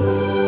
oh